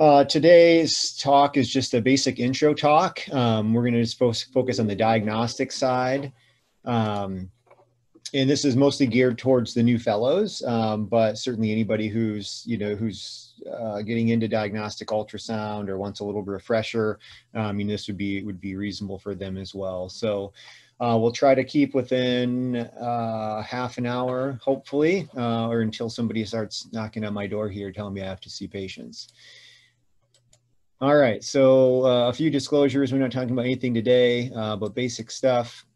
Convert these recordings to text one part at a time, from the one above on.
Uh, today's talk is just a basic intro talk. Um, we're going to just fo focus on the diagnostic side. Um, and this is mostly geared towards the new fellows, um, but certainly anybody who's, you know, who's uh, getting into diagnostic ultrasound or wants a little refresher, um, I mean, this would be, would be reasonable for them as well. So uh, we'll try to keep within uh, half an hour, hopefully, uh, or until somebody starts knocking on my door here telling me I have to see patients. All right, so uh, a few disclosures. We're not talking about anything today, uh, but basic stuff.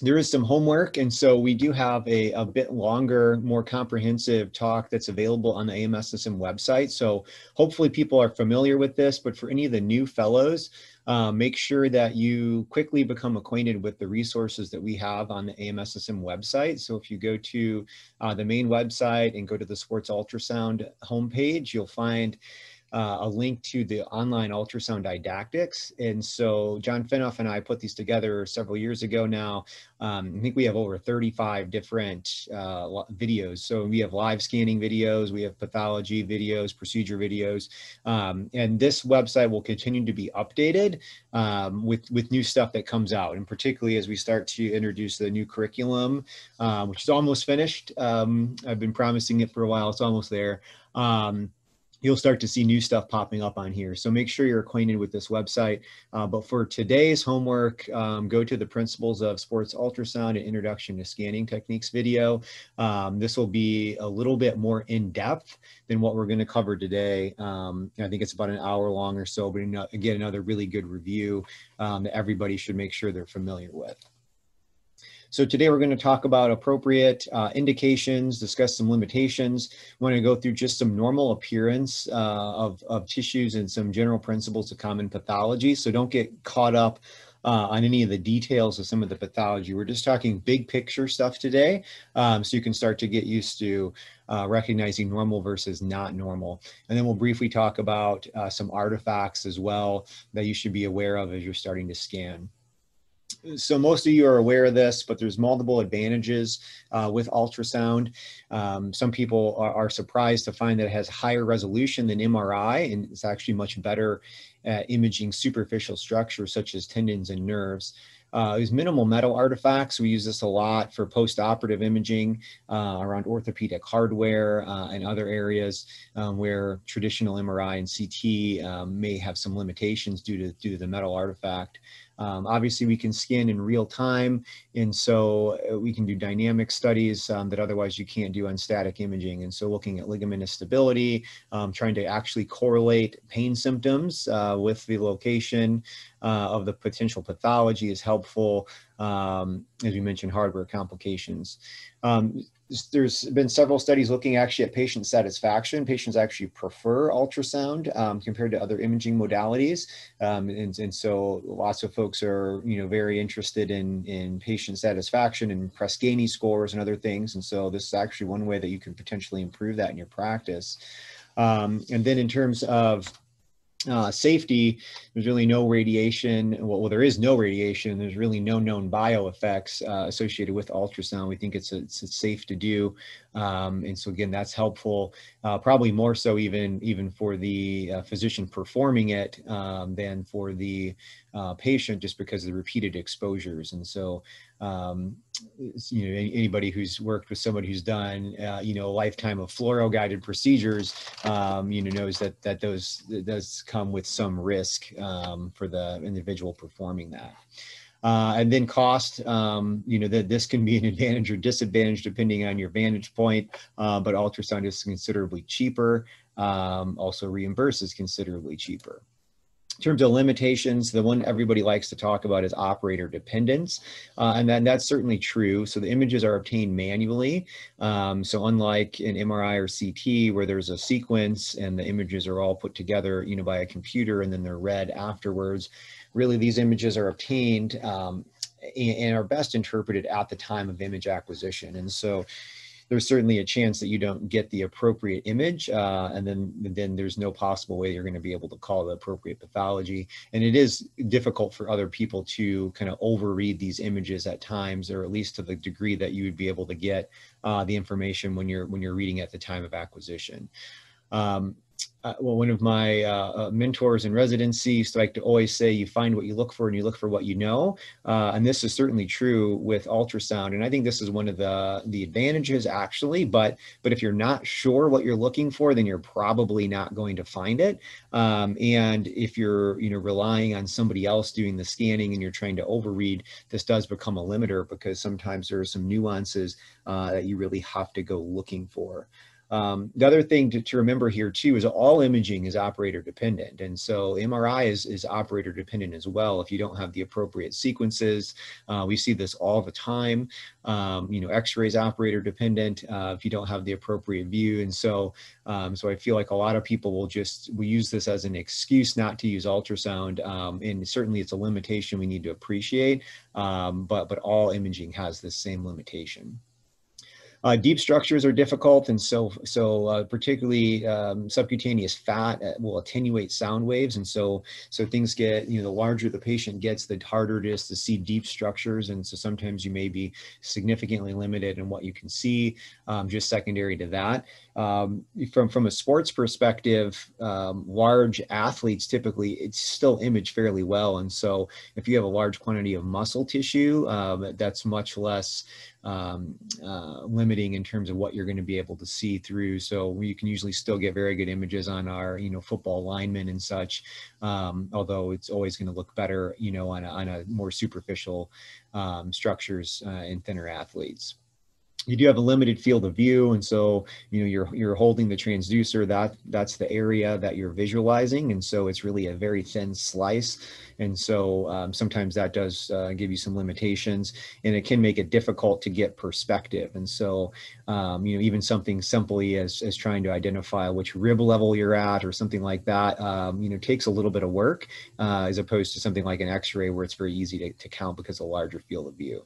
There is some homework, and so we do have a, a bit longer, more comprehensive talk that's available on the AMSSM website. So hopefully people are familiar with this, but for any of the new fellows, uh, make sure that you quickly become acquainted with the resources that we have on the AMSSM website. So if you go to uh, the main website and go to the sports ultrasound homepage, you'll find uh, a link to the online ultrasound didactics. And so John Finoff and I put these together several years ago now. Um, I think we have over 35 different uh, videos. So we have live scanning videos, we have pathology videos, procedure videos, um, and this website will continue to be updated um, with, with new stuff that comes out. And particularly as we start to introduce the new curriculum, uh, which is almost finished. Um, I've been promising it for a while, it's almost there. Um, you'll start to see new stuff popping up on here. So make sure you're acquainted with this website. Uh, but for today's homework, um, go to the Principles of Sports Ultrasound and Introduction to Scanning Techniques video. Um, this will be a little bit more in-depth than what we're gonna cover today. Um, I think it's about an hour long or so, but again, another really good review um, that everybody should make sure they're familiar with. So today we're going to talk about appropriate uh, indications, discuss some limitations. We want to go through just some normal appearance uh, of, of tissues and some general principles of common pathology. So don't get caught up uh, on any of the details of some of the pathology. We're just talking big picture stuff today, um, so you can start to get used to uh, recognizing normal versus not normal. And then we'll briefly talk about uh, some artifacts as well that you should be aware of as you're starting to scan so most of you are aware of this, but there's multiple advantages uh, with ultrasound. Um, some people are, are, surprised to find that it has higher resolution than MRI, and it's actually much better at imaging superficial structures such as tendons and nerves. Uh, there's minimal metal artifacts. We use this a lot for post-operative imaging uh, around orthopedic hardware uh, and other areas um, where traditional MRI and CT um, may have some limitations due to, due to the metal artifact. Um, obviously, we can scan in real time, and so uh, we can do dynamic studies um, that otherwise you can't do on static imaging. And so looking at ligament stability, um, trying to actually correlate pain symptoms uh, with the location uh, of the potential pathology is helpful. Um, as we mentioned, hardware complications. Um, there's been several studies looking actually at patient satisfaction. Patients actually prefer ultrasound um, compared to other imaging modalities. Um, and, and so lots of folks are, you know, very interested in, in patient satisfaction and Press Ganey scores and other things. And so this is actually one way that you can potentially improve that in your practice. Um, and then in terms of uh, safety, there's really no radiation. Well, well, there is no radiation. There's really no known bio effects uh, associated with ultrasound. We think it's, it's safe to do. Um, and so again, that's helpful, uh, probably more so even, even for the uh, physician performing it um, than for the uh, patient just because of the repeated exposures. And so, um, you know, anybody who's worked with somebody who's done, uh, you know, a lifetime of fluoro guided procedures, um, you know, knows that, that those that does come with some risk um, for the individual performing that. Uh, and then cost, um, you know, that this can be an advantage or disadvantage depending on your vantage point, uh, but ultrasound is considerably cheaper, um, also reimburses considerably cheaper. In terms of limitations, the one everybody likes to talk about is operator dependence, uh, and then that's certainly true. So the images are obtained manually. Um, so unlike an MRI or CT where there's a sequence and the images are all put together, you know, by a computer and then they're read afterwards, really these images are obtained um, and are best interpreted at the time of image acquisition. And so there's certainly a chance that you don't get the appropriate image uh, and then then there's no possible way you're going to be able to call the appropriate pathology. And it is difficult for other people to kind of overread these images at times or at least to the degree that you would be able to get uh, the information when you're when you're reading at the time of acquisition. Um, uh, well, one of my uh, uh, mentors in residency used to like to always say, you find what you look for and you look for what you know. Uh, and this is certainly true with ultrasound. And I think this is one of the, the advantages actually, but, but if you're not sure what you're looking for, then you're probably not going to find it. Um, and if you're, you know, relying on somebody else doing the scanning and you're trying to overread, this does become a limiter because sometimes there are some nuances uh, that you really have to go looking for. Um, the other thing to, to, remember here too is all imaging is operator dependent. And so MRI is, is operator dependent as well. If you don't have the appropriate sequences, uh, we see this all the time. Um, you know, x-rays operator dependent uh, if you don't have the appropriate view. And so, um, so I feel like a lot of people will just, we use this as an excuse not to use ultrasound. Um, and certainly it's a limitation we need to appreciate, um, but, but all imaging has this same limitation. Uh, deep structures are difficult, and so so uh, particularly um, subcutaneous fat uh, will attenuate sound waves, and so so things get you know the larger the patient gets, the harder it is to see deep structures, and so sometimes you may be significantly limited in what you can see. Um, just secondary to that, um, from from a sports perspective, um, large athletes typically it's still image fairly well, and so if you have a large quantity of muscle tissue, um, that's much less um, uh, limiting in terms of what you're going to be able to see through. So you can usually still get very good images on our, you know, football linemen and such, um, although it's always going to look better, you know, on a, on a more superficial um, structures uh, in thinner athletes you do have a limited field of view and so you know you're you're holding the transducer that that's the area that you're visualizing and so it's really a very thin slice and so um, sometimes that does uh, give you some limitations and it can make it difficult to get perspective and so um, you know even something simply as, as trying to identify which rib level you're at or something like that um, you know takes a little bit of work uh, as opposed to something like an x-ray where it's very easy to, to count because of a larger field of view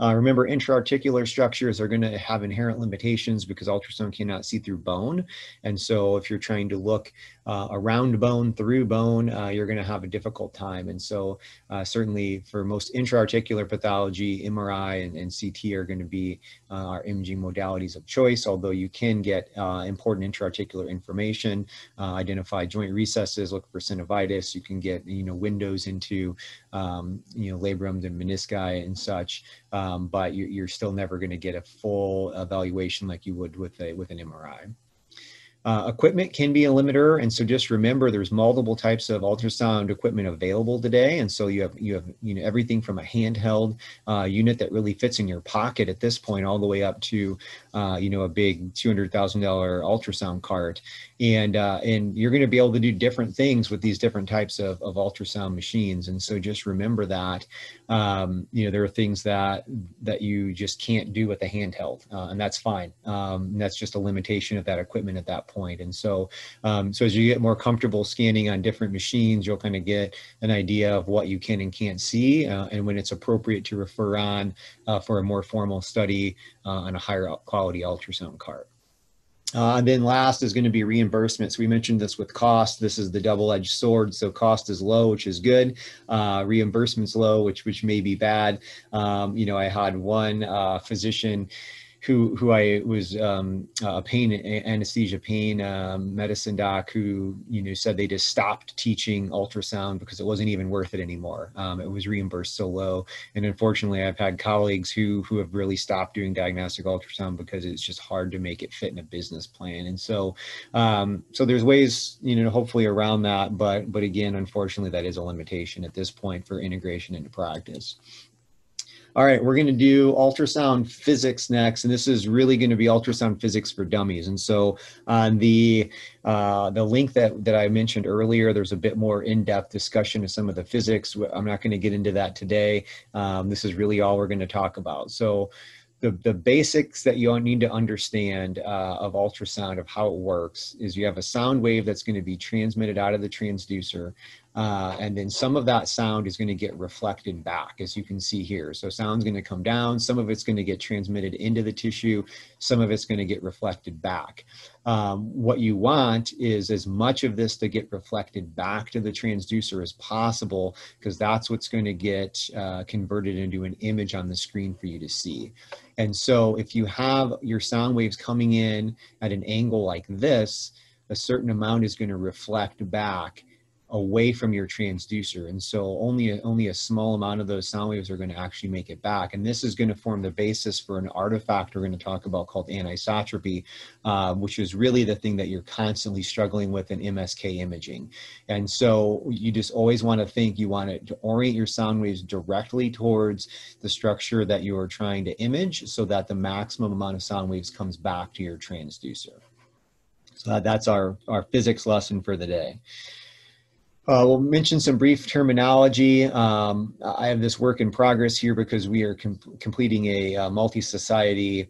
uh, remember, intra-articular structures are going to have inherent limitations because ultrasound cannot see through bone. And so if you're trying to look uh, around bone, through bone, uh, you're going to have a difficult time. And so uh, certainly for most intra-articular pathology, MRI and, and, CT are going to be uh, our imaging modalities of choice, although you can get uh, important intra-articular information, identify joint recesses, look for synovitis, you can get, you know, windows into, um, you know, labrums and menisci and such Um, but you're, you're still never going to get a full evaluation like you would with a with an MRI. Uh, equipment can be a limiter, and so just remember there's multiple types of ultrasound equipment available today, and so you have you have you know everything from a handheld uh, unit that really fits in your pocket at this point, all the way up to uh, you know a big two hundred thousand dollar ultrasound cart, and uh, and you're going to be able to do different things with these different types of, of ultrasound machines, and so just remember that um, you know there are things that that you just can't do with a handheld, uh, and that's fine. Um, and that's just a limitation of that equipment at that point. And so, um, so as you get more comfortable scanning on different machines, you'll kind of get an idea of what you can and can't see, uh, and when it's appropriate to refer on uh, for a more formal study uh, on a higher quality ultrasound cart. Uh, and then last is going to be reimbursements. We mentioned this with cost. This is the double-edged sword. So cost is low, which is good. Uh, reimbursements low, which which may be bad. Um, you know, I had one uh, physician who who I was um, a pain anesthesia pain um, medicine doc who you know said they just stopped teaching ultrasound because it wasn't even worth it anymore. Um, it was reimbursed so low, and unfortunately, I've had colleagues who who have really stopped doing diagnostic ultrasound because it's just hard to make it fit in a business plan. And so, um, so there's ways you know hopefully around that, but but again, unfortunately, that is a limitation at this point for integration into practice. All right, we're going to do ultrasound physics next, and this is really going to be ultrasound physics for dummies. And so on the uh, the link that that I mentioned earlier, there's a bit more in-depth discussion of some of the physics. I'm not going to get into that today. Um, this is really all we're going to talk about. So the, the basics that you need to understand uh, of ultrasound of how it works is you have a sound wave that's going to be transmitted out of the transducer uh, and then some of that sound is going to get reflected back, as you can see here. So sound's going to come down, some of it's going to get transmitted into the tissue, some of it's going to get reflected back. Um, what you want is as much of this to get reflected back to the transducer as possible, because that's what's going to get uh, converted into an image on the screen for you to see. And so if you have your sound waves coming in at an angle like this, a certain amount is going to reflect back away from your transducer. And so only a, only a small amount of those sound waves are going to actually make it back. And this is going to form the basis for an artifact we're going to talk about called anisotropy uh, which is really the thing that you're constantly struggling with in msk imaging. And so you just always want to think you want to orient your sound waves directly towards the structure that you are trying to image so that the maximum amount of sound waves comes back to your transducer. So that's our, our physics lesson for the day. Uh, we'll mention some brief terminology. Um, I have this work in progress here because we are com completing a, a uh, multi-society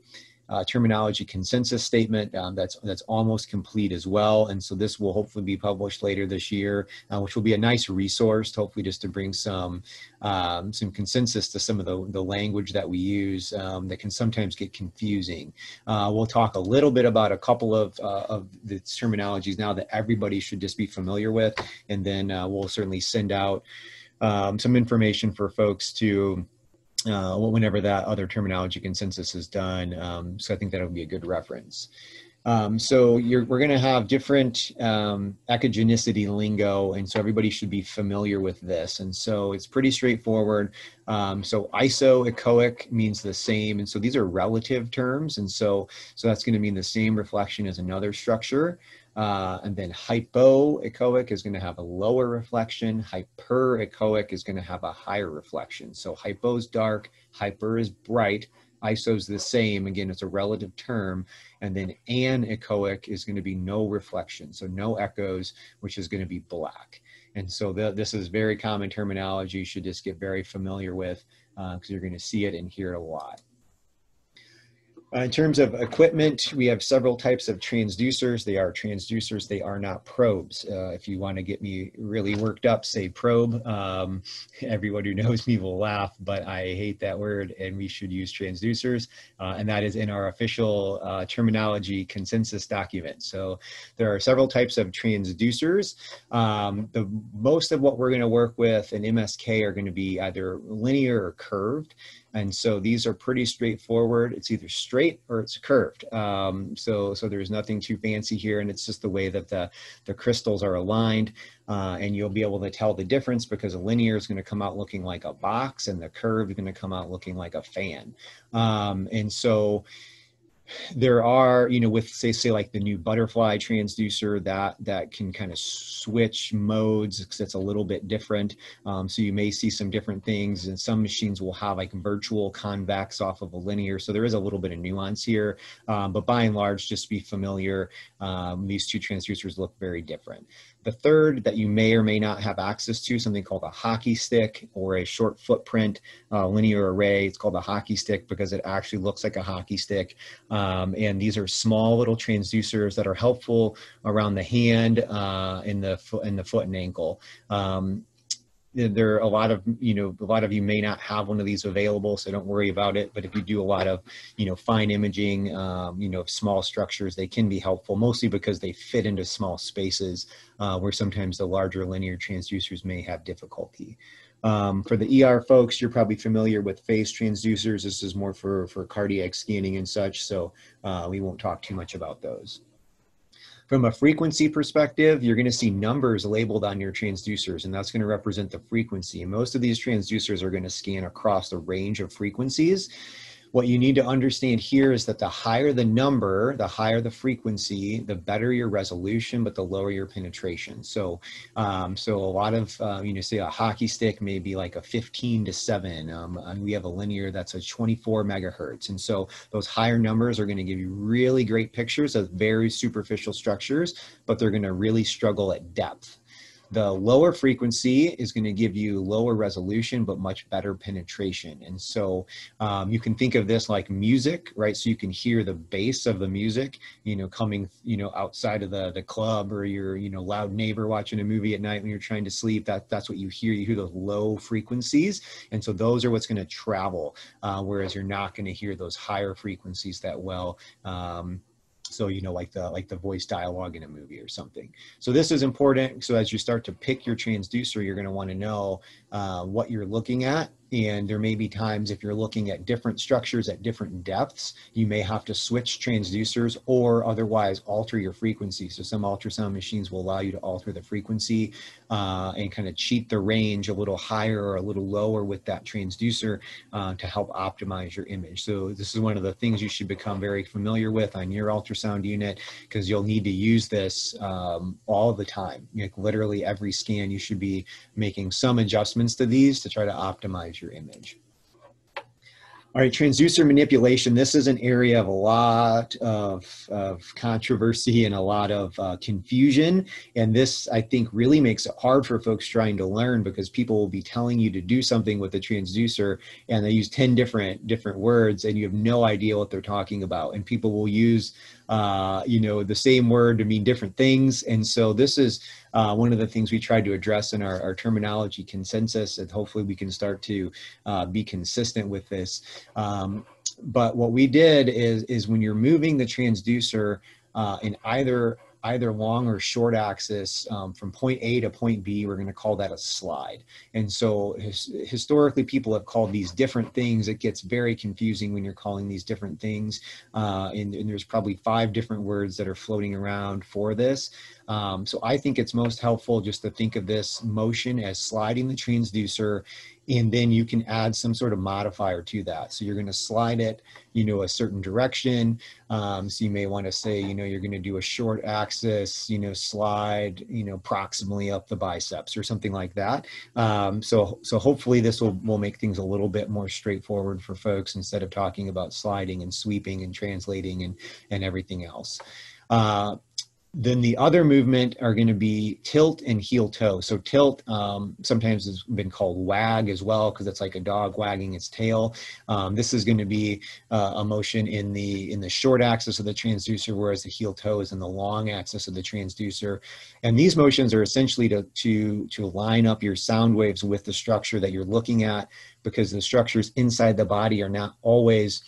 uh, terminology consensus statement um, that's that's almost complete as well. And so this will hopefully be published later this year, uh, which will be a nice resource, hopefully just to bring some um, some consensus to some of the, the language that we use um, that can sometimes get confusing. Uh, we'll talk a little bit about a couple of, uh, of the terminologies now that everybody should just be familiar with, and then uh, we'll certainly send out um, some information for folks to uh, whenever that other terminology consensus is done. Um, so I think that'll be a good reference. Um, so we're going to have different um, echogenicity lingo, and so everybody should be familiar with this. And so it's pretty straightforward. Um, so isoechoic means the same, and so these are relative terms, and so so that's going to mean the same reflection as another structure. Uh, and then hypoechoic is going to have a lower reflection. Hyperechoic is going to have a higher reflection. So hypo is dark, hyper is bright, iso is the same. Again, it's a relative term. And then anechoic is going to be no reflection. So no echoes, which is going to be black. And so the, this is very common terminology you should just get very familiar with because uh, you're going to see it and hear it a lot. Uh, in terms of equipment, we have several types of transducers. They are transducers, they are not probes. Uh, if you want to get me really worked up, say probe. Um, everyone who knows me will laugh, but I hate that word and we should use transducers. Uh, and that is in our official uh, terminology consensus document. So there are several types of transducers. Um, the most of what we're going to work with in MSK are going to be either linear or curved. And so these are pretty straightforward. It's either straight or it's curved. Um, so, so there's nothing too fancy here. And it's just the way that the, the crystals are aligned. Uh, and you'll be able to tell the difference because a linear is going to come out looking like a box and the curve is going to come out looking like a fan. Um, and so, there are you know with say say like the new butterfly transducer that that can kind of switch modes because it's a little bit different. Um, so you may see some different things and some machines will have like virtual convex off of a linear. So there is a little bit of nuance here um, but by and large just be familiar um, these two transducers look very different the third that you may or may not have access to, something called a hockey stick or a short footprint uh, linear array. It's called a hockey stick because it actually looks like a hockey stick. Um, and these are small little transducers that are helpful around the hand, uh, in the foot, in the foot and ankle. Um, there are a lot of you know a lot of you may not have one of these available so don't worry about it but if you do a lot of you know fine imaging um, you know small structures they can be helpful mostly because they fit into small spaces uh, where sometimes the larger linear transducers may have difficulty um, for the ER folks, you're probably familiar with phase transducers. This is more for, for cardiac scanning and such, so uh, we won't talk too much about those. From a frequency perspective, you're going to see numbers labeled on your transducers, and that's going to represent the frequency. And most of these transducers are going to scan across a range of frequencies. What you need to understand here is that the higher the number, the higher the frequency, the better your resolution, but the lower your penetration. So, um, so a lot of, uh, you know, say a hockey stick may be like a 15 to 7. Um, and we have a linear that's a 24 megahertz. And so those higher numbers are going to give you really great pictures of very superficial structures, but they're going to really struggle at depth. The lower frequency is going to give you lower resolution, but much better penetration. And so um, you can think of this like music, right? So you can hear the bass of the music, you know, coming, you know, outside of the, the club or your, you know, loud neighbor watching a movie at night when you're trying to sleep. That, that's what you hear. You hear those low frequencies. And so those are what's going to travel, uh, whereas you're not going to hear those higher frequencies that well. Um, so you know like the like the voice dialogue in a movie or something. So this is important. So as you start to pick your transducer you're going to want to know uh, what you're looking at and there may be times if you're looking at different structures at different depths, you may have to switch transducers or otherwise alter your frequency. So some ultrasound machines will allow you to alter the frequency uh, and kind of cheat the range a little higher or a little lower with that transducer uh, to help optimize your image. So this is one of the things you should become very familiar with on your ultrasound unit because you'll need to use this um, all the time. Like literally every scan, you should be making some adjustments to these to try to optimize your image. All right, transducer manipulation. This is an area of a lot of, of controversy and a lot of uh, confusion. And this, I think, really makes it hard for folks trying to learn because people will be telling you to do something with the transducer and they use 10 different, different words and you have no idea what they're talking about. And people will use uh, you know, the same word to mean different things. And so this is uh, one of the things we tried to address in our, our terminology consensus, and hopefully we can start to uh, be consistent with this. Um, but what we did is, is when you're moving the transducer uh, in either either long or short axis um, from point A to point B, we're going to call that a slide. And so his, historically, people have called these different things. It gets very confusing when you're calling these different things. Uh, and, and, there's probably five different words that are floating around for this. Um, so I think it's most helpful just to think of this motion as sliding the transducer and then you can add some sort of modifier to that. So you're going to slide it, you know, a certain direction. Um, so you may want to say, you know, you're going to do a short axis, you know, slide, you know, proximally up the biceps or something like that. Um, so, so hopefully this will, will make things a little bit more straightforward for folks instead of talking about sliding and sweeping and translating and, and everything else. Uh, then the other movement are going to be tilt and heel toe. So tilt um, sometimes has been called wag as well because it's like a dog wagging its tail. Um, this is going to be uh, a motion in the in the short axis of the transducer, whereas the heel toe is in the long axis of the transducer. And these motions are essentially to to to line up your sound waves with the structure that you're looking at because the structures inside the body are not always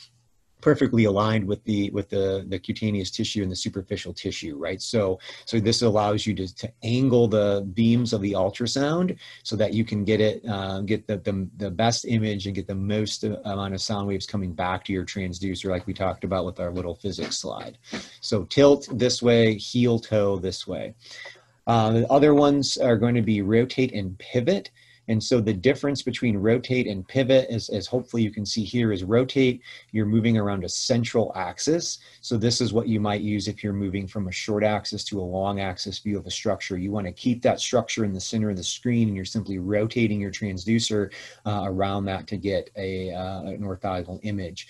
perfectly aligned with the with the the cutaneous tissue and the superficial tissue right? So so this allows you to, to angle the beams of the ultrasound so that you can get it uh, get the, the the best image and get the most amount of sound waves coming back to your transducer like we talked about with our little physics slide. So tilt this way heel toe this way. Uh, the other ones are going to be rotate and pivot and so the difference between rotate and pivot, as, as hopefully you can see here, is rotate, you're moving around a central axis. So this is what you might use if you're moving from a short axis to a long axis view of a structure. You want to keep that structure in the center of the screen and you're simply rotating your transducer uh, around that to get a, uh, an orthogonal image.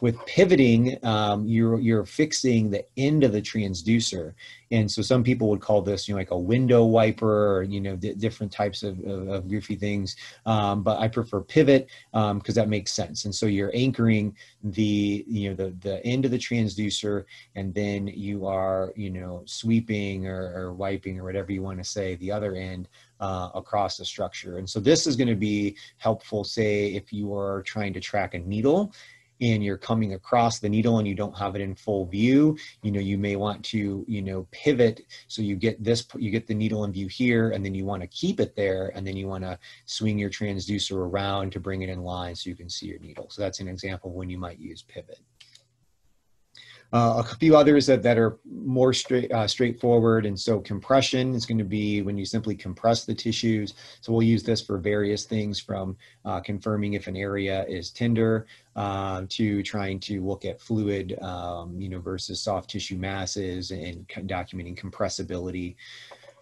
With pivoting, um, you're, you're fixing the end of the transducer. And so some people would call this, you know, like a window wiper or, you know, different types of, of, of, goofy things. Um, but I prefer pivot because um, that makes sense. And so you're anchoring the, you know, the, the end of the transducer and then you are, you know, sweeping or, or wiping or whatever you want to say the other end uh, across the structure. And so this is going to be helpful, say, if you are trying to track a needle and you're coming across the needle and you don't have it in full view, you know, you may want to, you know, pivot. So you get this, you get the needle in view here, and then you want to keep it there. And then you want to swing your transducer around to bring it in line so you can see your needle. So that's an example when you might use pivot. Uh, a few others that, that are more straight, uh, straightforward. And so compression is going to be when you simply compress the tissues. So we'll use this for various things from uh, confirming if an area is tender uh, to trying to look at fluid, um, you know, versus soft tissue masses and documenting compressibility.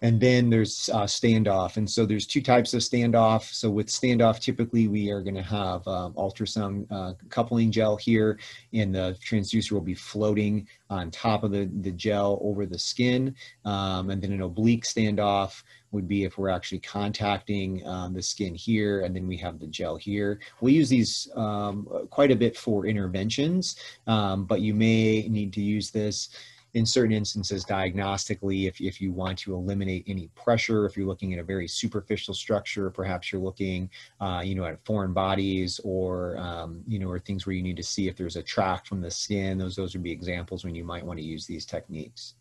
And then there's uh, standoff. And so there's two types of standoff. So with standoff, typically we are going to have um, ultrasound uh, coupling gel here, and the transducer will be floating on top of the, the gel over the skin. Um, and then an oblique standoff would be if we're actually contacting um, the skin here, and then we have the gel here. We use these um, quite a bit for interventions, um, but you may need to use this in certain instances diagnostically if, if you want to eliminate any pressure if you're looking at a very superficial structure perhaps you're looking uh, you know at foreign bodies or um, you know or things where you need to see if there's a tract from the skin. Those those would be examples when you might want to use these techniques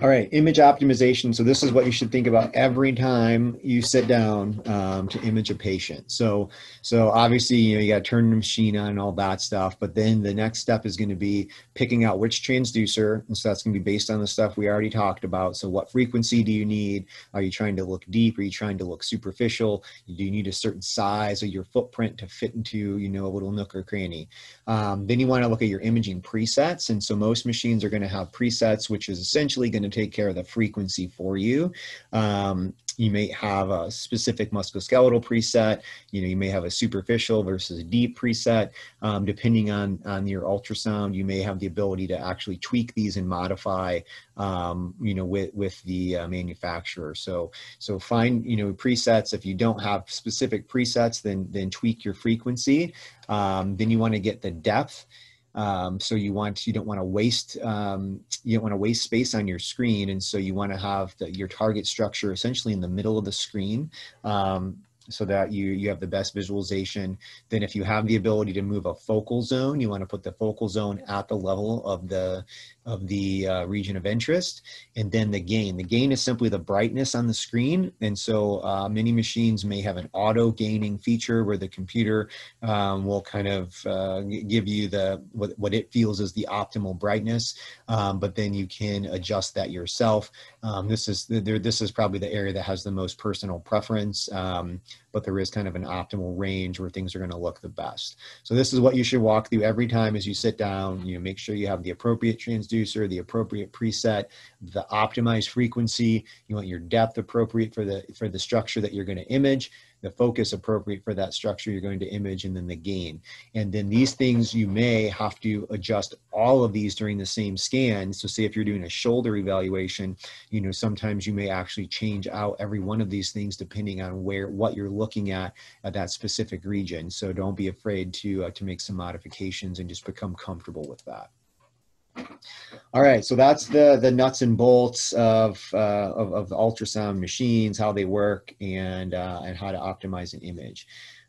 All right, image optimization. So this is what you should think about every time you sit down um, to image a patient. So, so obviously, you know, you got to turn the machine on and all that stuff. But then the next step is going to be picking out which transducer. And so that's going to be based on the stuff we already talked about. So what frequency do you need? Are you trying to look deep? Are you trying to look superficial? Do you need a certain size of your footprint to fit into, you know, a little nook or cranny? Um, then you want to look at your imaging presets. And so most machines are going to have presets, which is essentially going to to take care of the frequency for you. Um, you may have a specific musculoskeletal preset. You know, you may have a superficial versus a deep preset. Um, depending on on your ultrasound, you may have the ability to actually tweak these and modify. Um, you know, with with the uh, manufacturer. So so find you know presets. If you don't have specific presets, then then tweak your frequency. Um, then you want to get the depth. Um, so you want you don't want to waste um, you don't want to waste space on your screen, and so you want to have the, your target structure essentially in the middle of the screen. Um, so that you you have the best visualization then if you have the ability to move a focal zone you want to put the focal zone at the level of the of the uh, region of interest and then the gain the gain is simply the brightness on the screen and so uh, many machines may have an auto gaining feature where the computer um, will kind of uh, give you the what, what it feels is the optimal brightness um, but then you can adjust that yourself um, this is there this is probably the area that has the most personal preference um, but there is kind of an optimal range where things are going to look the best. So this is what you should walk through every time as you sit down. You know, make sure you have the appropriate transducer, the appropriate preset, the optimized frequency. You want your depth appropriate for the for the structure that you're going to image the focus appropriate for that structure you're going to image, and then the gain. And then these things you may have to adjust all of these during the same scan. So say if you're doing a shoulder evaluation, you know, sometimes you may actually change out every one of these things depending on where, what you're looking at at that specific region. So don't be afraid to, uh, to make some modifications and just become comfortable with that. All right, so that's the the nuts and bolts of uh, of, of, ultrasound machines, how they work, and uh, and how to optimize an image.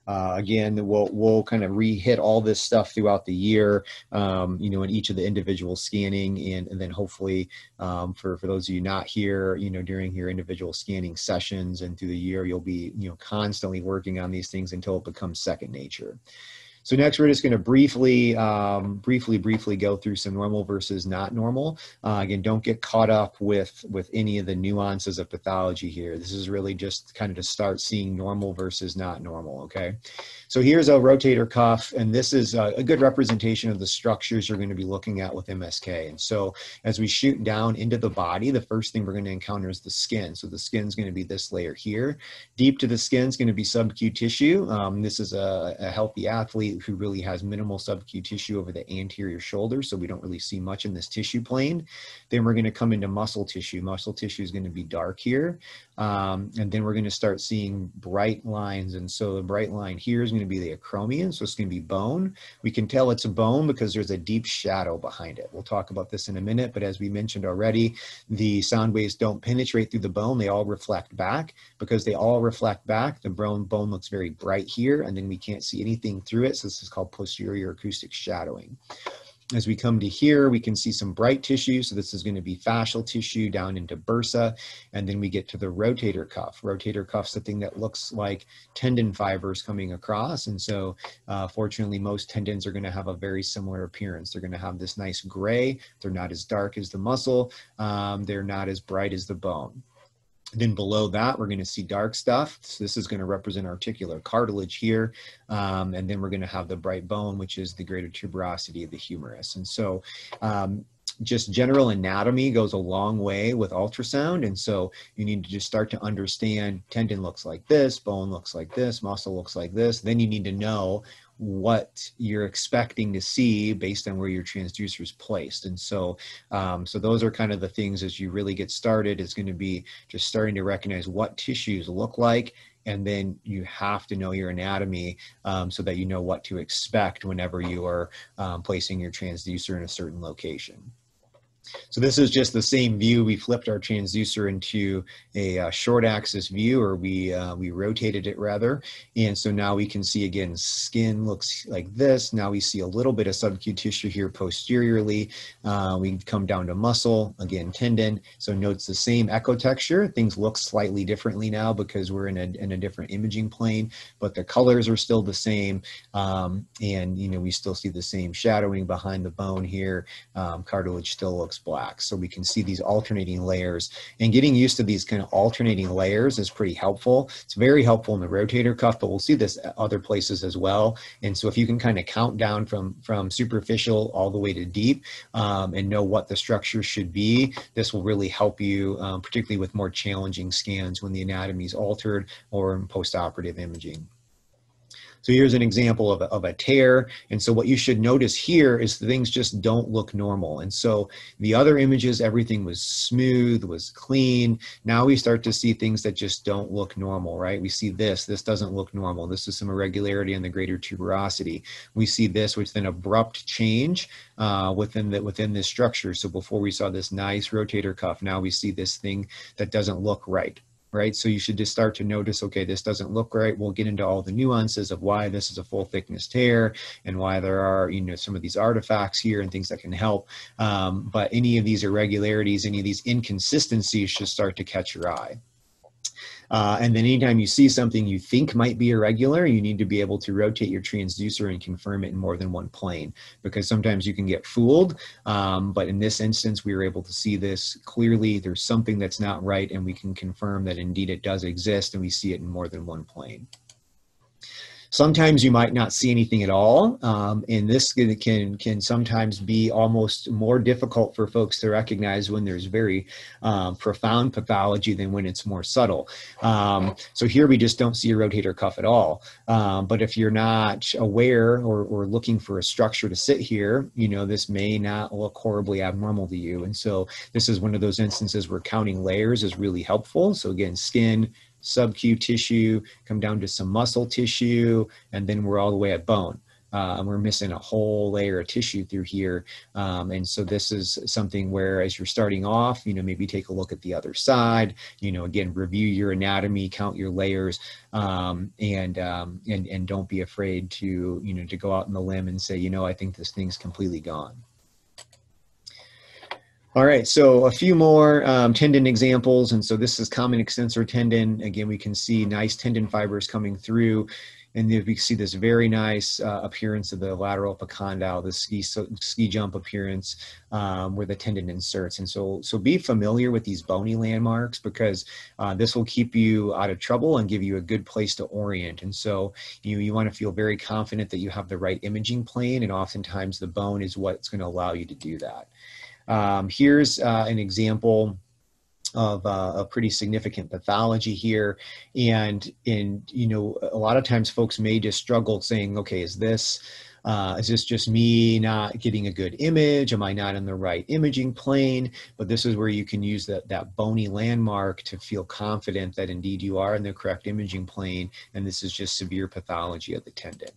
Uh, again, we'll we'll kind of re-hit all this stuff throughout the year, um, you know, in each of the individual scanning, and, and then hopefully um, for for those of you not here, you know, during your individual scanning sessions and through the year, you'll be you know constantly working on these things until it becomes second nature. So next, we're just going to briefly, um, briefly, briefly go through some normal versus not normal. Uh, again, don't get caught up with with any of the nuances of pathology here. This is really just kind of to start seeing normal versus not normal. Okay, so here's a rotator cuff, and this is a, a good representation of the structures you're going to be looking at with MSK. And so as we shoot down into the body, the first thing we're going to encounter is the skin. So the skin is going to be this layer here. Deep to the skin is going to be subcu tissue. Um, this is a, a healthy athlete who really has minimal subcu tissue over the anterior shoulder, so we don't really see much in this tissue plane. Then we're going to come into muscle tissue. Muscle tissue is going to be dark here, um, and then we're going to start seeing bright lines. And so the bright line here is going to be the acromion, so it's going to be bone. We can tell it's a bone because there's a deep shadow behind it. We'll talk about this in a minute, but as we mentioned already, the sound waves don't penetrate through the bone; they all reflect back. Because they all reflect back, the bone bone looks very bright here, and then we can't see anything through it. So this is called posterior acoustic shadowing. As we come to here, we can see some bright tissue. So this is going to be fascial tissue down into bursa. And then we get to the rotator cuff. Rotator cuff's the thing that looks like tendon fibers coming across. And so uh, fortunately, most tendons are going to have a very similar appearance. They're going to have this nice gray. They're not as dark as the muscle. Um, they're not as bright as the bone. Then below that, we're going to see dark stuff. So this is going to represent articular cartilage here. Um, and then we're going to have the bright bone, which is the greater tuberosity of the humerus. And so um, just general anatomy goes a long way with ultrasound. And so you need to just start to understand tendon looks like this, bone looks like this, muscle looks like this. Then you need to know what you're expecting to see based on where your transducer is placed. And so, um, so those are kind of the things as you really get started is going to be just starting to recognize what tissues look like. And then you have to know your anatomy um, so that you know what to expect whenever you are um, placing your transducer in a certain location. So this is just the same view. We flipped our transducer into a uh, short axis view, or we uh, we rotated it rather. And so now we can see again, skin looks like this. Now we see a little bit of subcutaneous tissue here posteriorly. Uh, we come down to muscle, again, tendon. So notes the same echo texture. Things look slightly differently now because we're in a, in a different imaging plane, but the colors are still the same. Um, and, you know, we still see the same shadowing behind the bone here. Um, cartilage still looks black. So we can see these alternating layers and getting used to these kind of alternating layers is pretty helpful. It's very helpful in the rotator cuff, but we'll see this other places as well. And so if you can kind of count down from, from superficial all the way to deep um, and know what the structure should be, this will really help you, um, particularly with more challenging scans when the anatomy is altered or in postoperative imaging. So here's an example of a, of a tear. And so what you should notice here is things just don't look normal. And so the other images, everything was smooth, was clean. Now we start to see things that just don't look normal, right? We see this, this doesn't look normal. This is some irregularity in the greater tuberosity. We see this, which is an abrupt change uh, within the, within this structure. So before we saw this nice rotator cuff, now we see this thing that doesn't look right right? So you should just start to notice, okay, this doesn't look right. We'll get into all the nuances of why this is a full thickness tear and why there are, you know, some of these artifacts here and things that can help. Um, but any of these irregularities, any of these inconsistencies should start to catch your eye. Uh, and then anytime you see something you think might be irregular, you need to be able to rotate your transducer and confirm it in more than one plane because sometimes you can get fooled. Um, but in this instance, we were able to see this clearly. There's something that's not right and we can confirm that indeed it does exist and we see it in more than one plane. Sometimes you might not see anything at all, um, and this can, can, sometimes be almost more difficult for folks to recognize when there's very um, profound pathology than when it's more subtle. Um, so here we just don't see a rotator cuff at all. Um, but if you're not aware or, or looking for a structure to sit here, you know, this may not look horribly abnormal to you. And so this is one of those instances where counting layers is really helpful. So again, skin, sub-Q tissue, come down to some muscle tissue, and then we're all the way at bone. Uh, and we're missing a whole layer of tissue through here. Um, and so this is something where as you're starting off, you know, maybe take a look at the other side, you know, again, review your anatomy, count your layers, um, and, um, and, and don't be afraid to, you know, to go out on the limb and say, you know, I think this thing's completely gone. All right, so a few more um, tendon examples. And so this is common extensor tendon. Again, we can see nice tendon fibers coming through. And we see this very nice uh, appearance of the lateral epicondyle, the ski, so, ski jump appearance um, where the tendon inserts. And so, so be familiar with these bony landmarks because uh, this will keep you out of trouble and give you a good place to orient. And so you, you want to feel very confident that you have the right imaging plane. And oftentimes the bone is what's going to allow you to do that. Um, here's uh, an example of uh, a pretty significant pathology here. And in, you know, a lot of times folks may just struggle saying, okay, is this, uh, is this just me not getting a good image? Am I not in the right imaging plane? But this is where you can use that, that bony landmark to feel confident that indeed you are in the correct imaging plane. And this is just severe pathology of the tendon.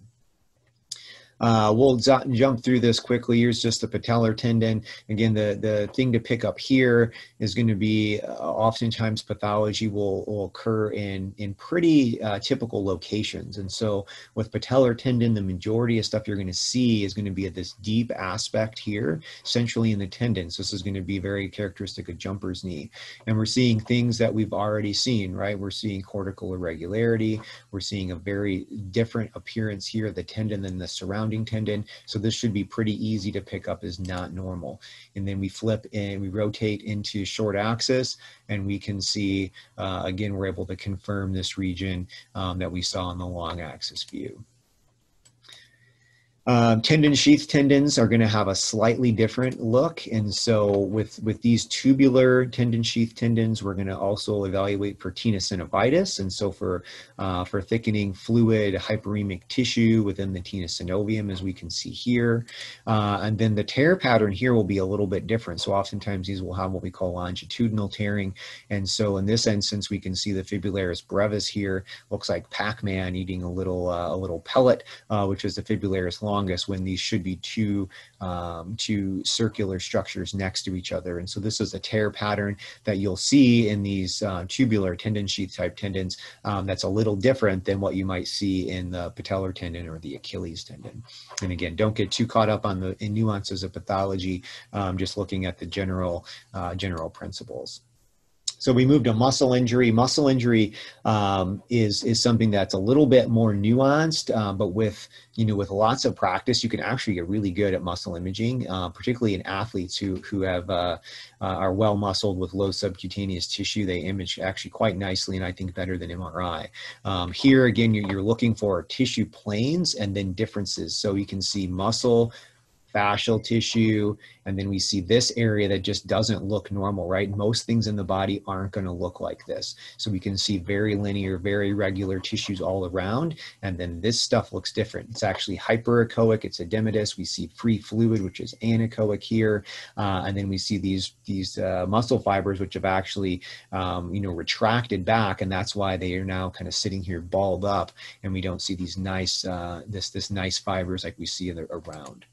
Uh, we'll jump through this quickly. Here's just the patellar tendon. Again, the, the thing to pick up here is going to be uh, oftentimes pathology will, will occur in, in pretty uh, typical locations. And so with patellar tendon, the majority of stuff you're going to see is going to be at this deep aspect here, centrally in the tendon. So this is going to be very characteristic of jumper's knee. And we're seeing things that we've already seen, right? We're seeing cortical irregularity. We're seeing a very different appearance here of the tendon than the surrounding tendon. So this should be pretty easy to pick up as not normal. And then we flip and we rotate into short axis and we can see, uh, again, we're able to confirm this region um, that we saw in the long axis view. Um, tendon sheath tendons are going to have a slightly different look. And so with, with these tubular tendon sheath tendons, we're going to also evaluate for tenosynovitis. And so for, uh, for thickening fluid hyperemic tissue within the tenosynovium, as we can see here. Uh, and then the tear pattern here will be a little bit different. So oftentimes these will have what we call longitudinal tearing. And so in this instance, we can see the fibularis brevis here looks like Pac-Man eating a little, uh, a little pellet, uh, which is the fibularis long strongest when these should be two, um, two circular structures next to each other. And so this is a tear pattern that you'll see in these uh, tubular tendon sheath type tendons um, that's a little different than what you might see in the patellar tendon or the Achilles tendon. And again, don't get too caught up on the nuances of pathology, um, just looking at the general, uh, general principles. So we moved to muscle injury. Muscle injury um, is is something that's a little bit more nuanced, um, but with you know with lots of practice, you can actually get really good at muscle imaging, uh, particularly in athletes who who have uh, uh, are well muscled with low subcutaneous tissue. They image actually quite nicely, and I think better than MRI. Um, here again, you're, you're looking for tissue planes and then differences, so you can see muscle fascial tissue, and then we see this area that just doesn't look normal, right? Most things in the body aren't going to look like this. So we can see very linear, very regular tissues all around, and then this stuff looks different. It's actually hyperechoic, it's edematous. We see free fluid, which is anechoic here, uh, and then we see these these uh, muscle fibers, which have actually, um, you know, retracted back, and that's why they are now kind of sitting here balled up, and we don't see these nice, uh, this this nice fibers like we see around.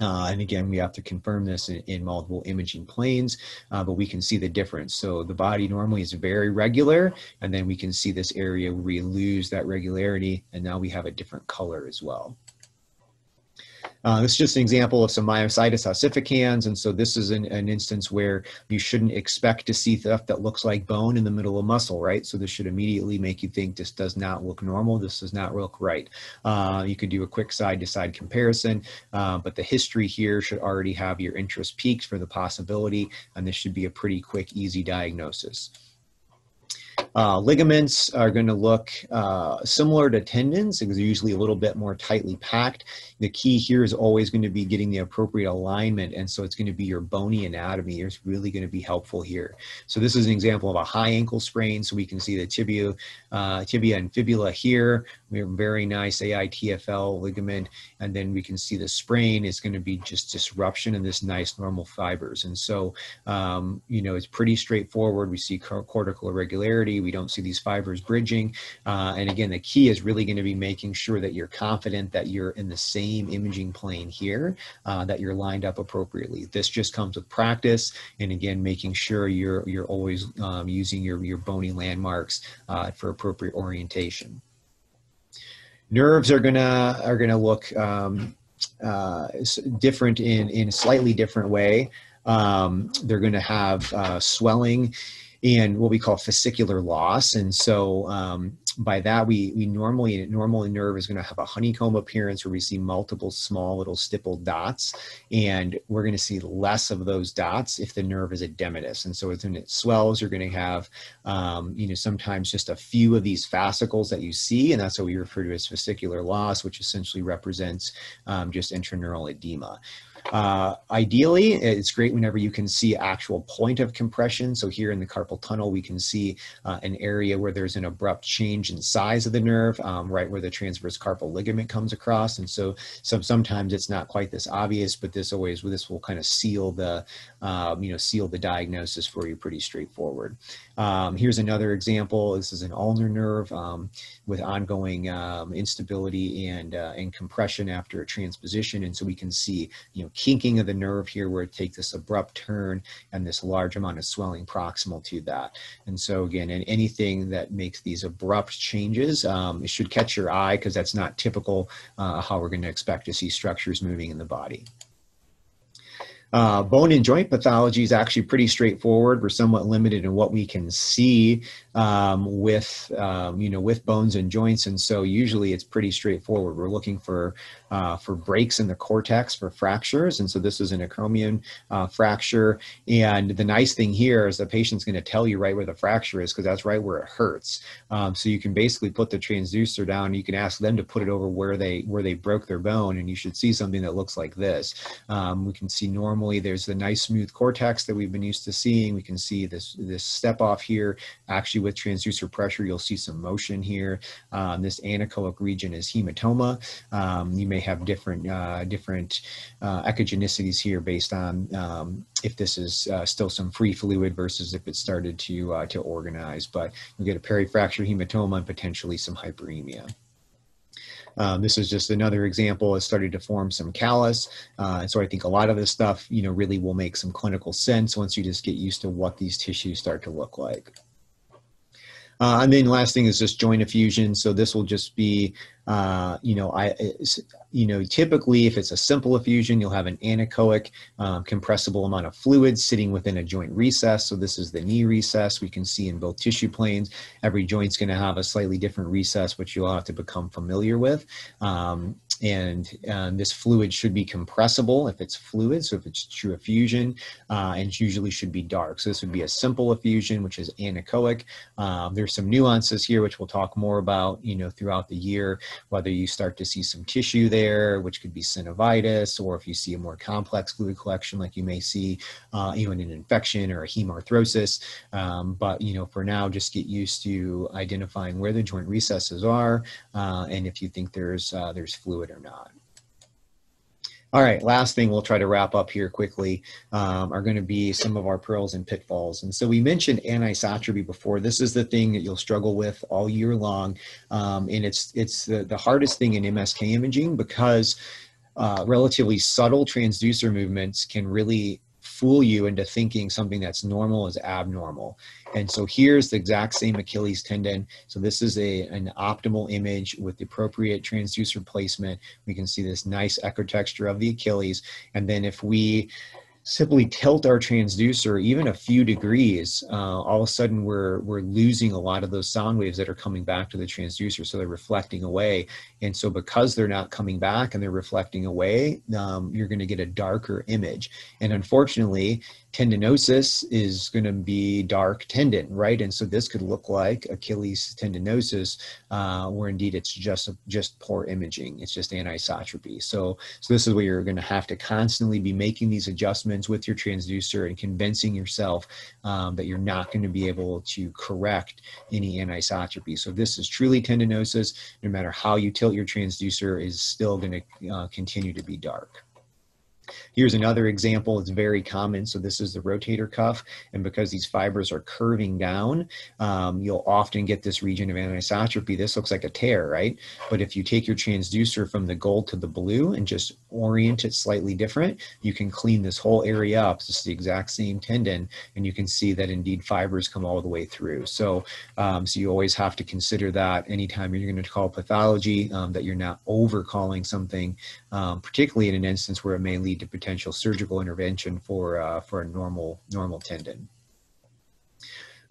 Uh, and again, we have to confirm this in, in multiple imaging planes, uh, but we can see the difference. So the body normally is very regular, and then we can see this area where we lose that regularity, and now we have a different color as well. Uh, this is just an example of some myositis ossificans. And so this is an, an, instance where you shouldn't expect to see stuff that looks like bone in the middle of muscle, right? So this should immediately make you think this does not look normal. This does not look right. Uh, you could do a quick side to side comparison, uh, but the history here should already have your interest piqued for the possibility, and this should be a pretty quick, easy diagnosis. Uh, ligaments are going to look uh, similar to tendons they're usually a little bit more tightly packed. The key here is always going to be getting the appropriate alignment, and so it's going to be your bony anatomy is really going to be helpful here. So this is an example of a high ankle sprain, so we can see the tibia, uh, tibia and fibula here. We have a very nice AITFL ligament, and then we can see the sprain is going to be just disruption in this nice normal fibers. And so, um, you know, it's pretty straightforward. We see cortical irregularity we don't see these fibers bridging. Uh, and again, the key is really going to be making sure that you're confident that you're in the same imaging plane here, uh, that you're lined up appropriately. This just comes with practice. And again, making sure you're, you're always um, using your, your bony landmarks uh, for appropriate orientation. Nerves are gonna are gonna look um, uh, different in in a slightly different way. Um, they're to have uh, swelling and what we call fascicular loss. And so um, by that, we, we normally, normally nerve is going to have a honeycomb appearance where we see multiple small little stippled dots. And we're going to see less of those dots if the nerve is edematous. And so when it swells, you're going to have, um, you know, sometimes just a few of these fascicles that you see. And that's what we refer to as fascicular loss, which essentially represents um, just intraneural edema. Uh, ideally, it's great whenever you can see actual point of compression. So here in the carpal tunnel, we can see uh, an area where there's an abrupt change in size of the nerve, um, right where the transverse carpal ligament comes across. And so some, sometimes it's not quite this obvious, but this always this will kind of seal the, um, you know, seal the diagnosis for you pretty straightforward. Um, here's another example. This is an ulnar nerve um, with ongoing um, instability and, uh, and compression after a transposition. And so we can see, you know, kinking of the nerve here where it takes this abrupt turn and this large amount of swelling proximal to that. And so again, and anything that makes these abrupt changes, um, it should catch your eye because that's not typical uh, how we're going to expect to see structures moving in the body. Uh, bone and joint pathology is actually pretty straightforward. We're somewhat limited in what we can see um, with, um, you know, with bones and joints, and so usually it's pretty straightforward. We're looking for uh, for breaks in the cortex for fractures, and so this is an acromion uh, fracture. And the nice thing here is the patient's going to tell you right where the fracture is because that's right where it hurts. Um, so you can basically put the transducer down. You can ask them to put it over where they where they broke their bone, and you should see something that looks like this. Um, we can see normally there's the nice smooth cortex that we've been used to seeing. We can see this, this step off here. Actually with transducer pressure, you'll see some motion here. Um, this anechoic region is hematoma. Um, you may have different, uh, different uh, echogenicities here based on um, if this is uh, still some free fluid versus if it started to, uh, to organize. But you'll get a perifracture hematoma and potentially some hyperemia. Um, this is just another example. It's started to form some callus. Uh, so I think a lot of this stuff, you know, really will make some clinical sense once you just get used to what these tissues start to look like. Uh, and then last thing is just joint effusion. So this will just be, uh, you know, I, you know, typically if it's a simple effusion, you'll have an anechoic um, compressible amount of fluid sitting within a joint recess. So this is the knee recess. We can see in both tissue planes, every joint's going to have a slightly different recess, which you'll have to become familiar with. Um, and um, this fluid should be compressible if it's fluid, so if it's true effusion, uh, and usually should be dark. So this would be a simple effusion, which is anechoic. Um, there's some nuances here, which we'll talk more about, you know, throughout the year, whether you start to see some tissue there, which could be synovitis, or if you see a more complex fluid collection, like you may see uh, even an infection or a hemarthrosis. Um, but, you know, for now, just get used to identifying where the joint recesses are, uh, and if you think there's, uh, there's fluid or not. All right, last thing we'll try to wrap up here quickly um, are going to be some of our pearls and pitfalls. And so we mentioned anisotropy before. This is the thing that you'll struggle with all year long, um, and it's it's the, the hardest thing in MSK imaging because uh, relatively subtle transducer movements can really fool you into thinking something that's normal is abnormal. And so here's the exact same Achilles tendon. So this is a, an optimal image with the appropriate transducer placement. We can see this nice echotexture of the Achilles. And then if we simply tilt our transducer even a few degrees, uh, all of a sudden we're we're losing a lot of those sound waves that are coming back to the transducer, so they're reflecting away. And so because they're not coming back and they're reflecting away, um, you're going to get a darker image. And unfortunately, tendinosis is going to be dark tendon, right? And so this could look like Achilles tendinosis, uh, where indeed it's just just poor imaging. It's just anisotropy. So so this is where you're going to have to constantly be making these adjustments with your transducer and convincing yourself um, that you're not going to be able to correct any anisotropy. So this is truly tendinosis, no matter how you tilt your transducer, is still going to uh, continue to be dark. Here's another example. It's very common. So this is the rotator cuff. And because these fibers are curving down, um, you'll often get this region of anisotropy. This looks like a tear, right? But if you take your transducer from the gold to the blue and just orient it slightly different, you can clean this whole area up. This is the exact same tendon. And you can see that indeed fibers come all the way through. So, um, so you always have to consider that anytime you're going to call pathology, um, that you're not over calling something, um, particularly in an instance where it may lead to potential surgical intervention for, uh, for a normal, normal tendon.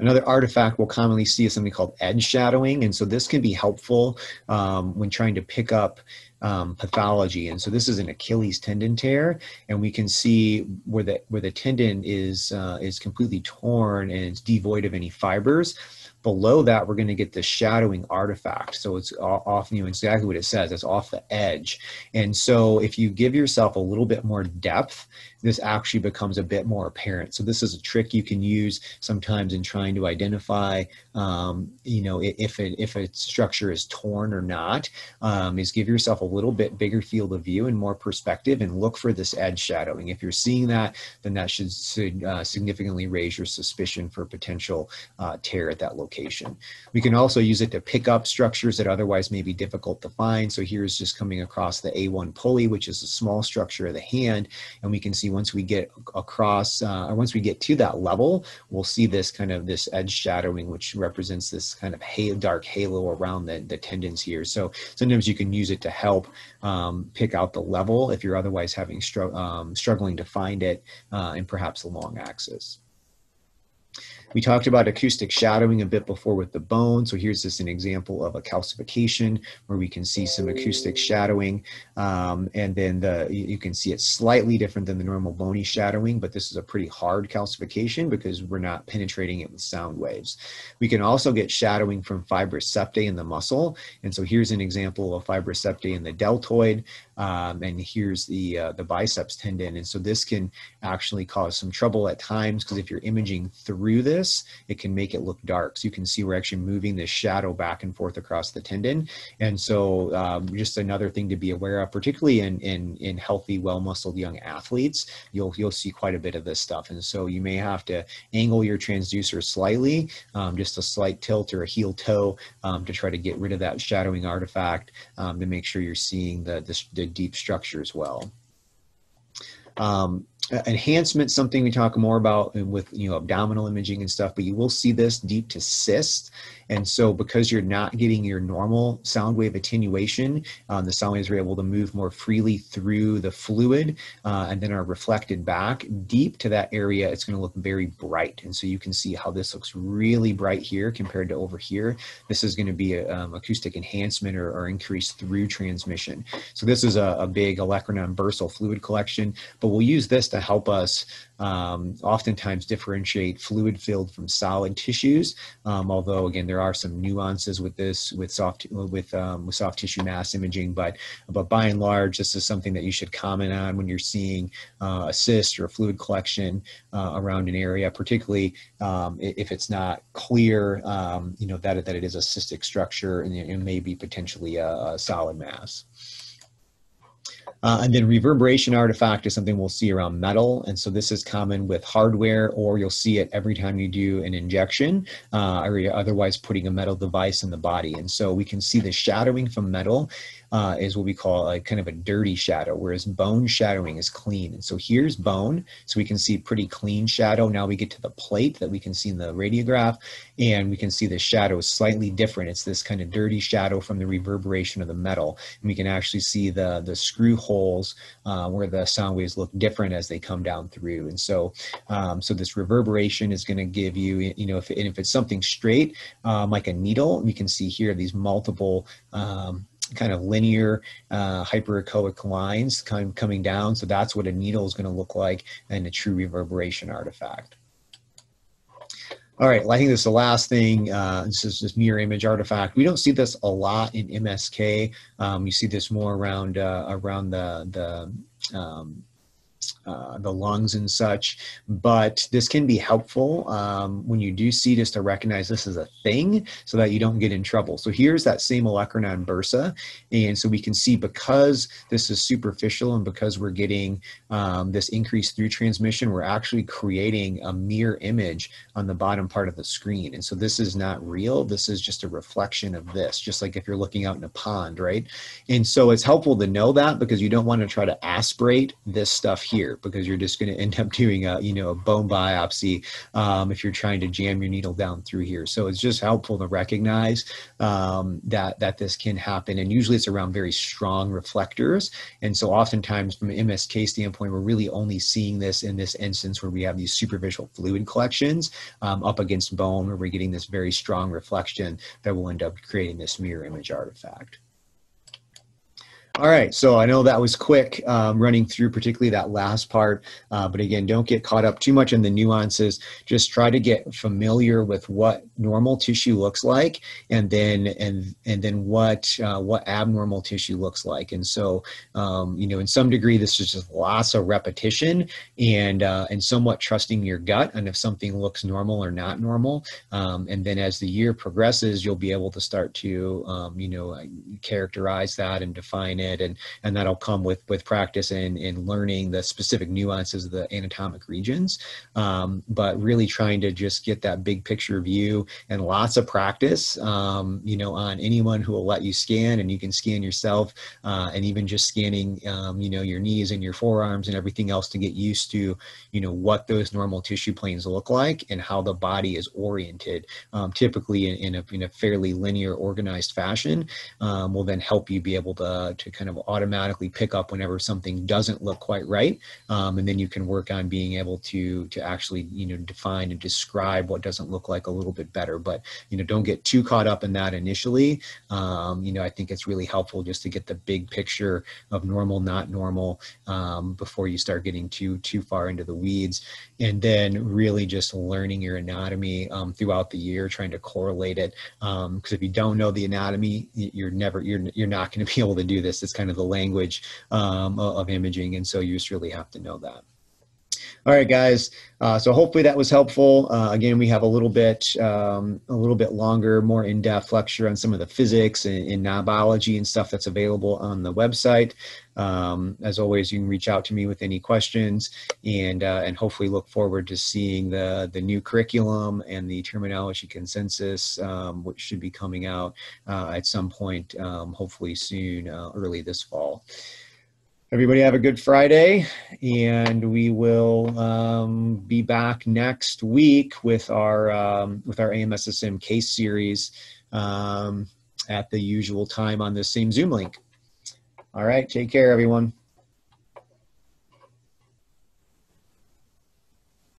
Another artifact we'll commonly see is something called edge shadowing. And so this can be helpful um, when trying to pick up um, pathology. And so this is an Achilles tendon tear, and we can see where the, where the tendon is, uh, is completely torn and it's devoid of any fibers. Below that, we're going to get the shadowing artifact. So it's off, you know, exactly what it says. It's off the edge. And so if you give yourself a little bit more depth, this actually becomes a bit more apparent. So this is a trick you can use sometimes in trying to identify, um, you know, if it, if a structure is torn or not, um, is give yourself a little bit bigger field of view and more perspective and look for this edge shadowing. If you're seeing that, then that should, should uh, significantly raise your suspicion for potential uh, tear at that location. We can also use it to pick up structures that otherwise may be difficult to find. So here's just coming across the A1 pulley, which is a small structure of the hand, and we can see once we get across, uh, or once we get to that level, we'll see this kind of this edge shadowing, which represents this kind of dark halo around the, the tendons here. So sometimes you can use it to help um, pick out the level if you're otherwise having str um, struggling to find it uh, in perhaps the long axis. We talked about acoustic shadowing a bit before with the bone. So here's just an example of a calcification where we can see some acoustic shadowing. Um, and then the you can see it's slightly different than the normal bony shadowing, but this is a pretty hard calcification because we're not penetrating it with sound waves. We can also get shadowing from fibrous septae in the muscle. And so here's an example of fibrous septae in the deltoid. Um, and here's the, uh, the biceps tendon. And so this can actually cause some trouble at times because if you're imaging through this, it can make it look dark. So you can see we're actually moving this shadow back and forth across the tendon. And so um, just another thing to be aware of, particularly in, in, in healthy, well-muscled young athletes, you'll, you'll see quite a bit of this stuff. And so you may have to angle your transducer slightly, um, just a slight tilt or a heel toe um, to try to get rid of that shadowing artifact um, to make sure you're seeing the, the, the deep structure as well. Um, enhancement something we talk more about with you know abdominal imaging and stuff but you will see this deep to cyst. And so because you're not getting your normal sound wave attenuation um, the sound waves are able to move more freely through the fluid uh, and then are reflected back deep to that area. It's going to look very bright. And so you can see how this looks really bright here compared to over here. This is going to be a, um, acoustic enhancement or, or increase through transmission. So this is a, a big olecranon bursal fluid collection but we'll use this to help us um, oftentimes differentiate fluid filled from solid tissues. Um, although again, there are some nuances with this with soft with um, with soft tissue mass imaging, but but by and large, this is something that you should comment on when you're seeing uh, a cyst or a fluid collection uh, around an area, particularly um, if it's not clear, um, you know that that it is a cystic structure and it may be potentially a, a solid mass. Uh, and then reverberation artifact is something we'll see around metal. And so this is common with hardware, or you'll see it every time you do an injection, uh, or otherwise putting a metal device in the body. And so we can see the shadowing from metal uh, is what we call a kind of a dirty shadow, whereas bone shadowing is clean. And so here's bone, so we can see pretty clean shadow. Now we get to the plate that we can see in the radiograph, and we can see the shadow is slightly different. It's this kind of dirty shadow from the reverberation of the metal. And we can actually see the, the screw holes uh, where the sound waves look different as they come down through. And so, um, so this reverberation is going to give you, you know, if, and if it's something straight, um, like a needle, you can see here these multiple um, kind of linear uh, hyperechoic lines kind of coming down. So that's what a needle is going to look like in a true reverberation artifact. All right, well, I think this is the last thing. Uh, this is this mirror image artifact. We don't see this a lot in MSK. Um, you see this more around uh, around the the um, uh, the lungs and such. But this can be helpful um, when you do see just to recognize this as a thing so that you don't get in trouble. So here's that same olecranon bursa. And so we can see because this is superficial and because we're getting um, this increase through transmission, we're actually creating a mirror image on the bottom part of the screen. And so this is not real. This is just a reflection of this, just like if you're looking out in a pond, right? And so it's helpful to know that because you don't want to try to aspirate this stuff here because you're just going to end up doing a you know a bone biopsy um, if you're trying to jam your needle down through here. So it's just helpful to recognize um, that that this can happen, and usually it's around very strong reflectors. And so oftentimes from an MSK standpoint, we're really only seeing this in this instance where we have these superficial fluid collections um, up against bone, where we're getting this very strong reflection that will end up creating this mirror image artifact. All right, so I know that was quick um, running through particularly that last part, uh, but again, don't get caught up too much in the nuances. Just try to get familiar with what normal tissue looks like, and then and and then what uh, what abnormal tissue looks like. And so, um, you know, in some degree, this is just lots of repetition and uh, and somewhat trusting your gut and if something looks normal or not normal. Um, and then as the year progresses, you'll be able to start to um, you know characterize that and define it and and that'll come with with practice and in learning the specific nuances of the anatomic regions. Um, but really trying to just get that big picture view and lots of practice um, you know on anyone who will let you scan and you can scan yourself uh, and even just scanning um, you know your knees and your forearms and everything else to get used to you know what those normal tissue planes look like and how the body is oriented um, typically in, in, a, in a fairly linear organized fashion um, will then help you be able to, to kind of automatically pick up whenever something doesn't look quite right. Um, and then you can work on being able to, to actually, you know, define and describe what doesn't look like a little bit better. But, you know, don't get too caught up in that initially. Um, you know, I think it's really helpful just to get the big picture of normal, not normal um, before you start getting too, too far into the weeds. And then really just learning your anatomy um, throughout the year, trying to correlate it. Because um, if you don't know the anatomy, you're never, you're, you're not going to be able to do this. It's kind of the language um, of imaging. And so you just really have to know that. All right, guys. Uh, so hopefully that was helpful. Uh, again, we have a little bit, um, a little bit longer, more in-depth lecture on some of the physics and, and knobology and stuff that's available on the website. Um, as always, you can reach out to me with any questions, and uh, and hopefully look forward to seeing the the new curriculum and the terminology consensus, um, which should be coming out uh, at some point, um, hopefully soon, uh, early this fall everybody have a good Friday, and we will um, be back next week with our um, with our AMSSM case series um, at the usual time on the same Zoom link. All right, take care, everyone.